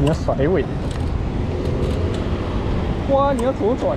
你要甩尾哇你要左转。